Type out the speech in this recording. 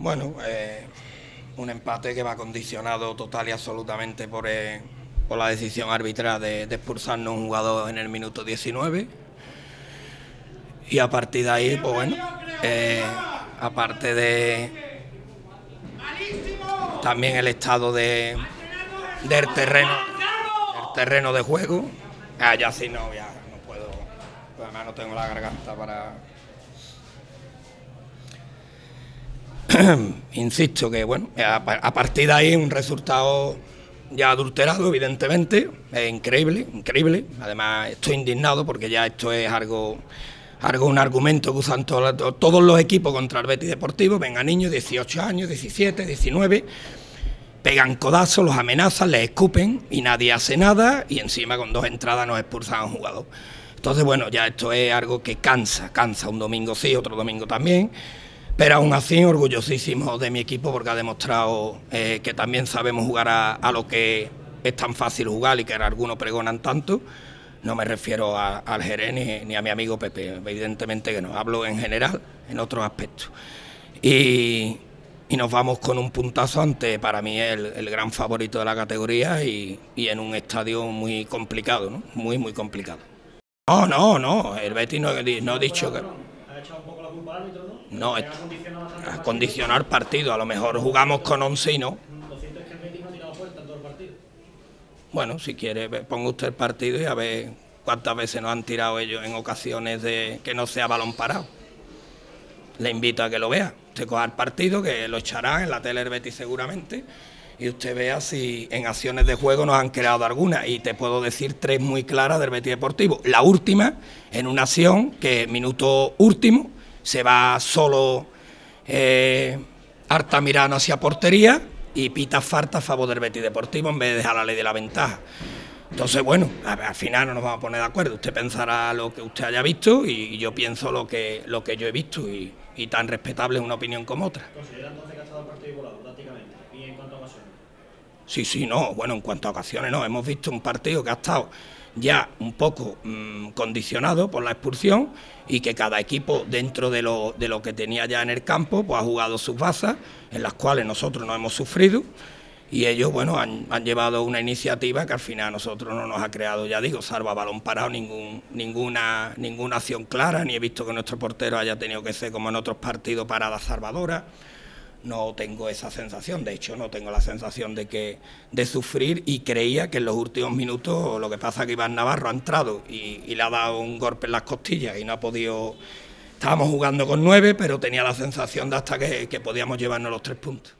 Bueno, eh, un empate que va condicionado total y absolutamente por, eh, por la decisión arbitral de, expulsarnos un jugador en el minuto 19. Y a partir de ahí, pues bueno, eh, aparte de también el estado de, del terreno, del terreno de juego, ah, ya sí no, ya no puedo, pues además no tengo la garganta para insisto que bueno, a, partir de ahí un resultado ya adulterado, evidentemente, es increíble, increíble. Además, estoy indignado porque ya esto es algo, algo un argumento que usan todos, los equipos contra el Betis Deportivo. Vengan niños, 18 años, 17, 19, pegan codazos, los amenazan, les escupen y nadie hace nada y encima con dos entradas nos expulsan a un jugador. Entonces, bueno, ya esto es algo que cansa, cansa un domingo sí, otro domingo también. Pero aún así, orgullosísimo de mi equipo porque ha demostrado eh, que también sabemos jugar a, lo que es tan fácil jugar y que algunos pregonan tanto. No me refiero al Jerez ni, a mi amigo Pepe, evidentemente que no, hablo en general, en otros aspectos. Y, nos vamos con un puntazo ante, para mí, el, el gran favorito de la categoría y, en un estadio muy complicado, ¿no? Muy, muy complicado. No, no, no, el Betis no, no ha dicho que no? es, condicionar partido. A lo mejor jugamos con 11 y no. Bueno, si quiere, ponga usted el partido y a ver cuántas veces nos han tirado ellos en ocasiones de que no sea balón parado. Le invito a que lo vea. Usted coja el partido, que lo echará en la tele Betis seguramente, y usted vea si en acciones de juego nos han creado algunas. Y te puedo decir tres muy claras del Betis Deportivo. La última, en una acción que minuto último, se va solo eh, Artamirano hacia portería y pita falta a favor del Betis Deportivo en vez de dejar la ley de la ventaja. Entonces, bueno, al final no nos vamos a poner de acuerdo. Usted pensará lo que usted haya visto y, yo pienso lo que, lo que yo he visto y, tan respetable es una opinión como otra. ¿Considera entonces que ha estado prácticamente? ¿Y en cuanto a ocasiones? Sí, sí, no. Bueno, en cuanto a ocasiones no. Hemos visto un partido que ha estado ya un poco mm, condicionado por la expulsión y que cada equipo dentro de lo, de lo que tenía ya en el campo pues ha jugado sus bazas en las cuales nosotros no hemos sufrido y ellos bueno han, llevado una iniciativa que al final a nosotros no nos ha creado ya digo salvo a balón parado ningún, ninguna ninguna acción clara ni he visto que nuestro portero haya tenido que ser como en otros partidos parada salvadora no tengo esa sensación, de hecho no tengo la sensación de que de sufrir y creía que en los últimos minutos lo que pasa es que Iván Navarro ha entrado y, le ha dado un golpe en las costillas y no ha podido, estábamos jugando con nueve, pero tenía la sensación de hasta que podíamos llevarnos los tres puntos.